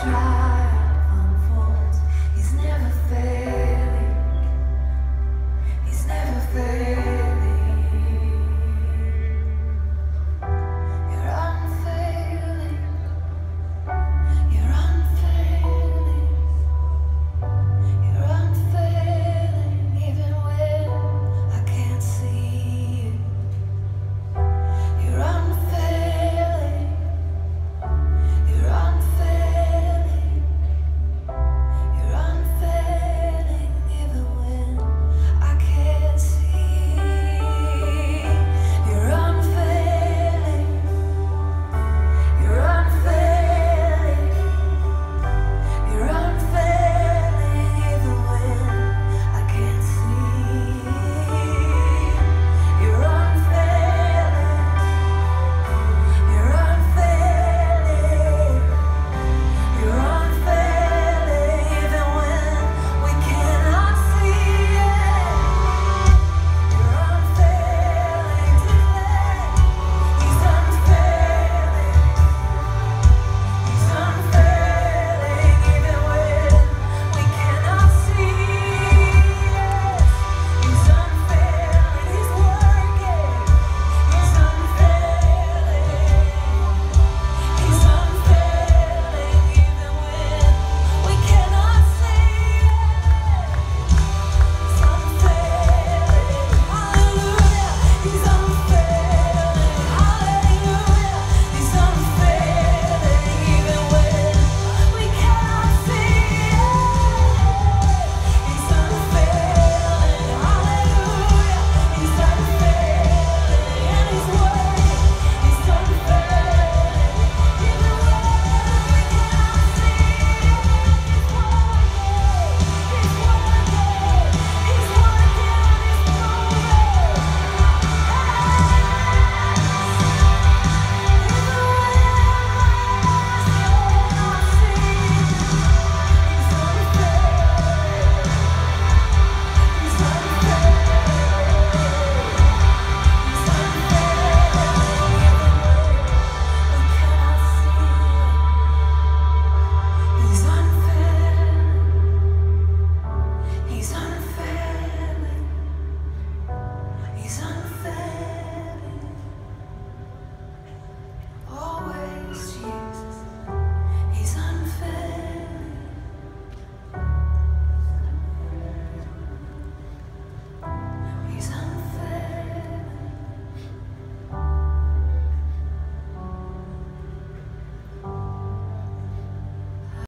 Yeah.